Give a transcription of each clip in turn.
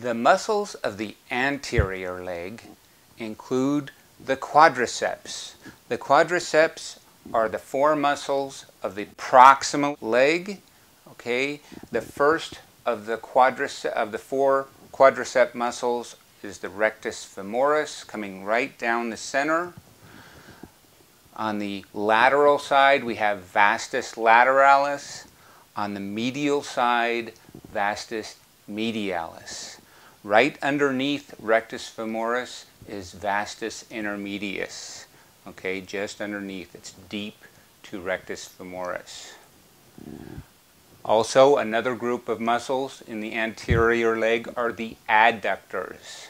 The muscles of the anterior leg include the quadriceps. The quadriceps are the four muscles of the proximal leg. Okay, the first of the quadricep of the four quadricep muscles is the rectus femoris coming right down the center. On the lateral side, we have vastus lateralis. On the medial side, vastus medialis. Right underneath rectus femoris is vastus intermedius. Okay, just underneath. It's deep to rectus femoris. Also, another group of muscles in the anterior leg are the adductors.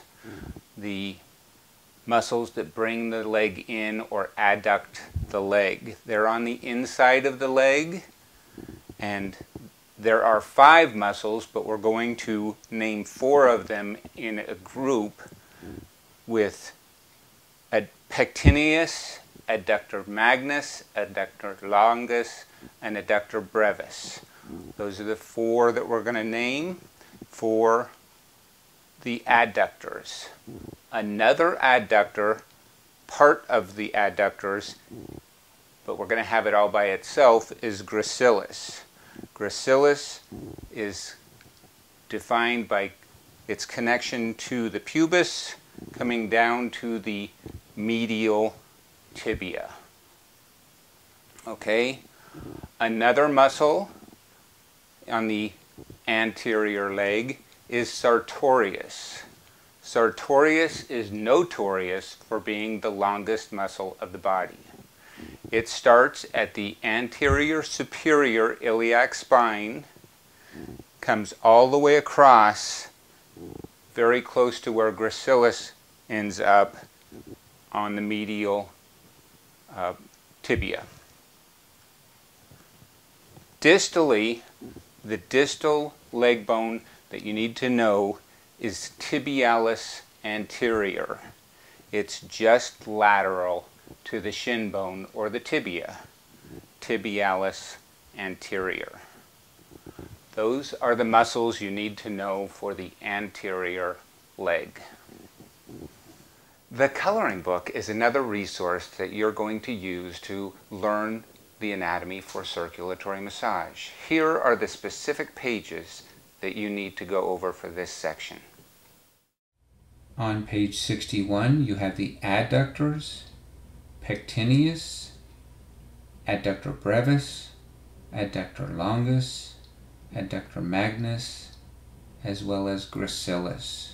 The muscles that bring the leg in or adduct the leg. They're on the inside of the leg, and there are five muscles, but we're going to name four of them in a group with pectineus, adductor magnus, adductor longus, and adductor brevis. Those are the four that we're going to name for the adductors. Another adductor, part of the adductors, but we're going to have it all by itself, is gracilis. Gracilis is defined by its connection to the pubis coming down to the medial tibia. Okay? Another muscle on the anterior leg is sartorius. Sartorius is notorious for being the longest muscle of the body. It starts at the anterior superior iliac spine, comes all the way across, very close to where gracilis ends up on the medial uh, tibia. Distally, the distal leg bone that you need to know is tibialis anterior. It's just lateral to the shin bone or the tibia, tibialis anterior. Those are the muscles you need to know for the anterior leg. The coloring book is another resource that you're going to use to learn the anatomy for circulatory massage. Here are the specific pages that you need to go over for this section. On page 61, you have the adductors, pectineus, adductor brevis, adductor longus, adductor magnus, as well as gracilis.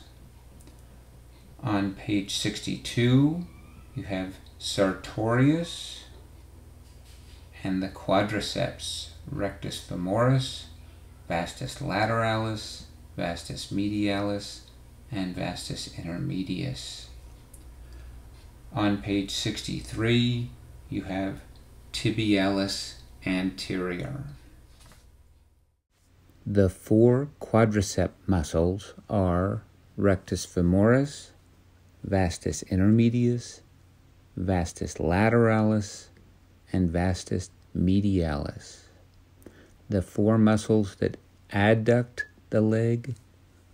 On page 62, you have sartorius and the quadriceps, rectus femoris, vastus lateralis, vastus medialis, and vastus intermedius. On page 63, you have tibialis anterior. The four quadricep muscles are rectus femoris, vastus intermedius, vastus lateralis, and vastus medialis. The four muscles that adduct the leg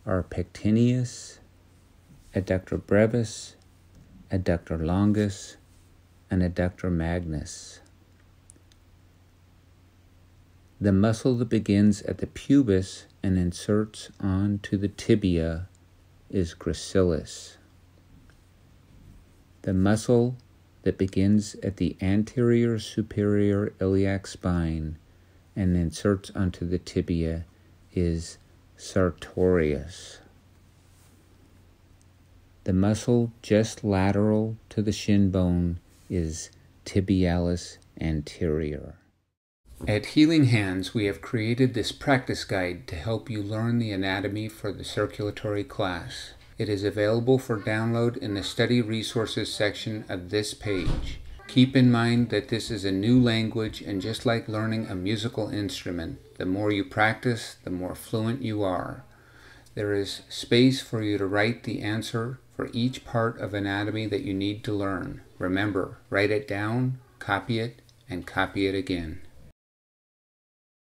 are pectineus, adductor brevis, adductor longus, and adductor magnus. The muscle that begins at the pubis and inserts onto the tibia is gracilis. The muscle that begins at the anterior superior iliac spine and inserts onto the tibia is sartorius. The muscle just lateral to the shin bone is tibialis anterior. At Healing Hands, we have created this practice guide to help you learn the anatomy for the circulatory class. It is available for download in the Study Resources section of this page. Keep in mind that this is a new language, and just like learning a musical instrument, the more you practice, the more fluent you are. There is space for you to write the answer for each part of anatomy that you need to learn. Remember, write it down, copy it, and copy it again.